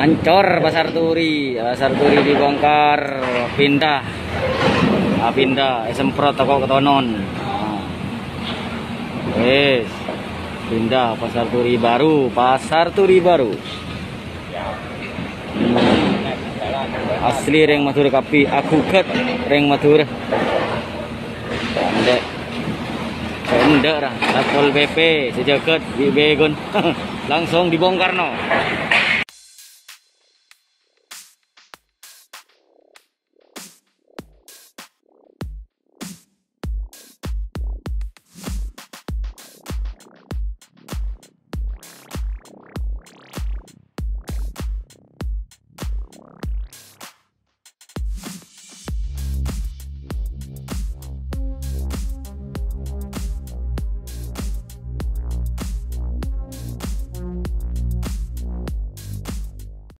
Ancor Pasar Turi, Pasar Turi dibongkar, pindah. Ah, pindah, semprot toko ketonon. Nah. Wes. Pindah Pasar Turi baru, Pasar Turi baru. Hmm. Asli reng matur kapi, aku ket reng matur. Pendek. Pendek lah, Satpol PP sejagat di Begon. Langsung dibongkar no.